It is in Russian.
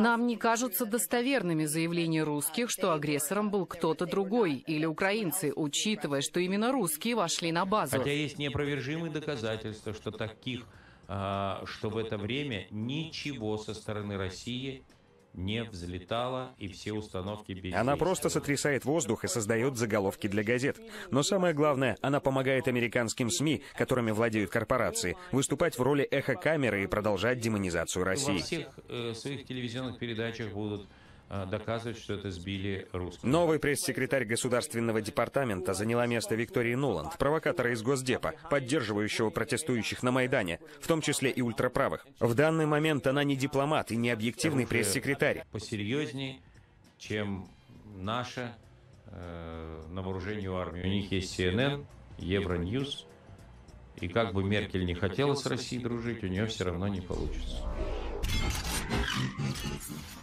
Нам не кажутся достоверными заявления русских, что агрессором был кто-то другой или украинцы, учитывая, что именно русские вошли на базу. Хотя есть неопровержимые доказательства, что таких, а, что в это время ничего со стороны России не взлетала, и все установки бездействовали. Она просто сотрясает воздух и создает заголовки для газет. Но самое главное, она помогает американским СМИ, которыми владеют корпорации, выступать в роли эхо-камеры и продолжать демонизацию Во России. всех э, своих телевизионных передачах будут доказывать, что это сбили русские. Новый пресс-секретарь Государственного департамента заняла место Виктории Нуланд, провокатора из Госдепа, поддерживающего протестующих на Майдане, в том числе и ультраправых. В данный момент она не дипломат и не объективный пресс-секретарь. Посерьезнее, чем наша э, на вооружении у армии. У них есть CNN, Евроньюз, и как бы Меркель не хотела с Россией дружить, у нее все равно не получится.